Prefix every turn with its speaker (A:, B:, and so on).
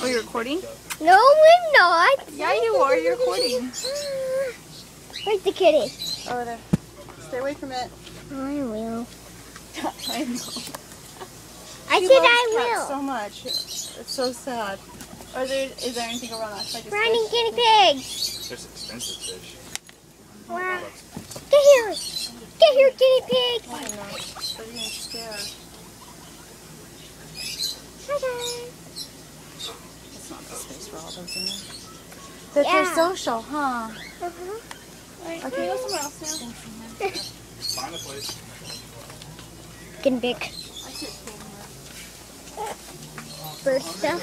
A: Oh, you're recording?
B: No, we're not.
A: Yeah, you are. You're recording.
B: Where's the kitty?
A: Over there. Stay away from it.
B: I will.
A: I know.
B: I
A: She
B: said
A: loves
B: I
A: cats
B: will.
A: so much. It's so sad. Are there, is there anything around that side?
B: Running guinea pigs.
C: There's expensive fish.
B: Wow. Get here. Get here, guinea pig.
A: I know. They're getting scared.
B: Ta-da.
A: It's not the space for all those in there. That
B: Yeah.
A: they're social, huh?
B: Uh-huh.
A: Okay, can you go somewhere else now?
C: Find a place.
B: Guinea pig.
A: I see it cool in there.
B: Bird stuff.